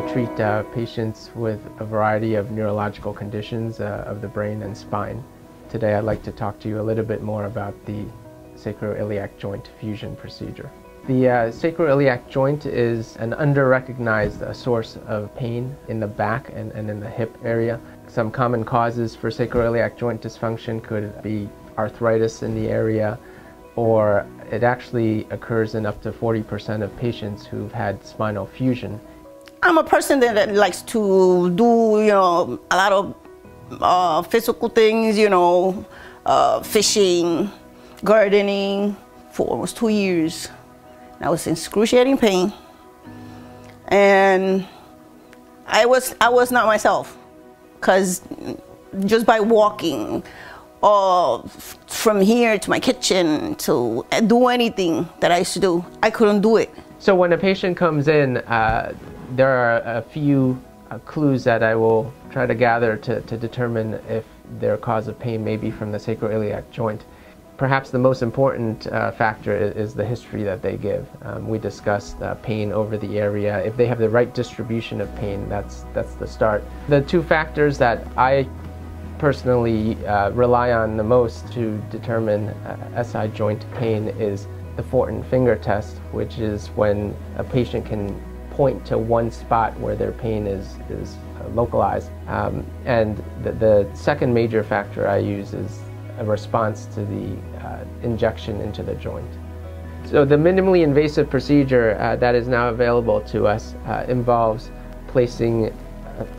treat uh, patients with a variety of neurological conditions uh, of the brain and spine. Today I'd like to talk to you a little bit more about the sacroiliac joint fusion procedure. The uh, sacroiliac joint is an under-recognized uh, source of pain in the back and, and in the hip area. Some common causes for sacroiliac joint dysfunction could be arthritis in the area, or it actually occurs in up to 40% of patients who've had spinal fusion. I'm a person that likes to do, you know, a lot of uh, physical things, you know, uh, fishing, gardening for almost two years. I was in excruciating pain, and I was I was not myself, because just by walking, or from here to my kitchen to do anything that I used to do, I couldn't do it. So when a patient comes in, uh, there are a few uh, clues that I will try to gather to, to determine if their cause of pain may be from the sacroiliac joint. Perhaps the most important uh, factor is, is, the history that they give. Um, we discussed uh, pain over the area. If they have the right distribution of pain, that's, that's the start. The two factors that I personally uh, rely on the most to determine uh, SI joint pain is the Fortin finger test, which is when a patient can point to one spot where their pain is, is uh, localized. Um, and the, the, second major factor I use is a response to the uh, injection into the joint. So the minimally invasive procedure uh, that is now available to us uh, involves placing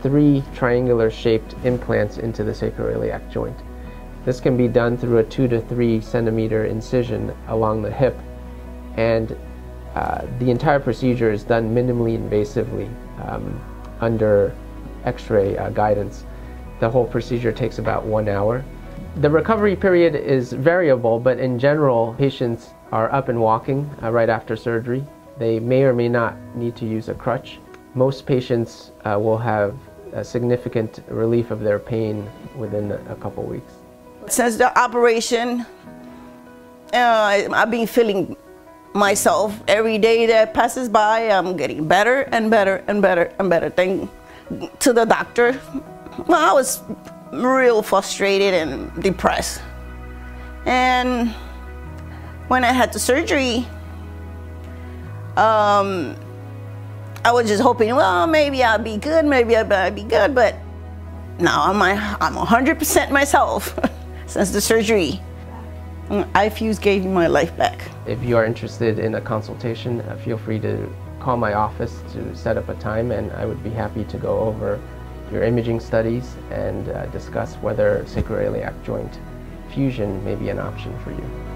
three triangular shaped implants into the sacroiliac joint. This can be done through a two to three centimeter incision along the hip and uh, the entire procedure is done minimally invasively um, under x-ray uh, guidance. The whole procedure takes about one hour. The recovery period is variable, but in general, patients are up and walking uh, right after surgery. They may or may not need to use a crutch. Most patients uh, will have a significant relief of their pain within a couple weeks. Since the operation, uh, I've been feeling myself every day that passes by. I'm getting better and better and better and better. Thank to the doctor. Well, I was real frustrated and depressed. And when I had the surgery, um, I was just hoping, well, maybe I'll be good, maybe I'll be good, but now I'm, I'm 100% myself since the surgery. iFuse gave me my life back. If you are interested in a consultation, uh, feel free to call my office to set up a time and I would be happy to go over your imaging studies and uh, discuss whether sacroiliac joint fusion may be an option for you.